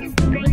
It's great.